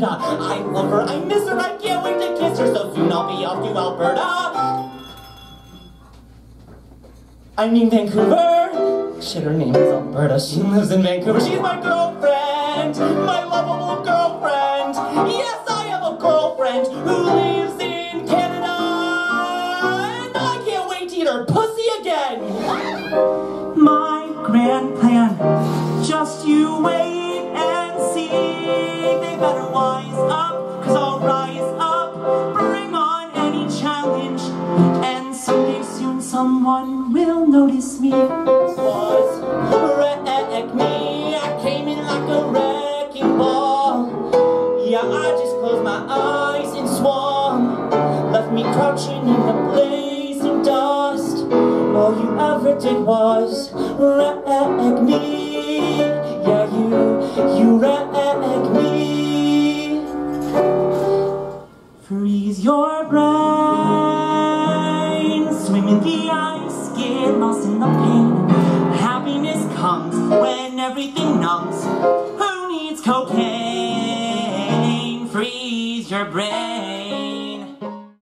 I love her, I miss her, I can't wait to kiss her, so soon I'll be off to Alberta. I mean Vancouver. Shit, her name is Alberta. She lives in Vancouver. She's my girlfriend, my lovable girlfriend. Yes, I have a girlfriend who lives in Canada, and I can't wait to eat her pussy again. My grand plan, just you wait and someday soon someone will notice me. was wreck me. I came in like a wrecking ball. Yeah, I just closed my eyes and swung. Left me crouching in the blazing dust. All you ever did was wreck me. Yeah, you, you wreck me. Freeze your brain, the ice, get lost in the pain. Happiness comes when everything numbs. Who needs cocaine? Freeze your brain.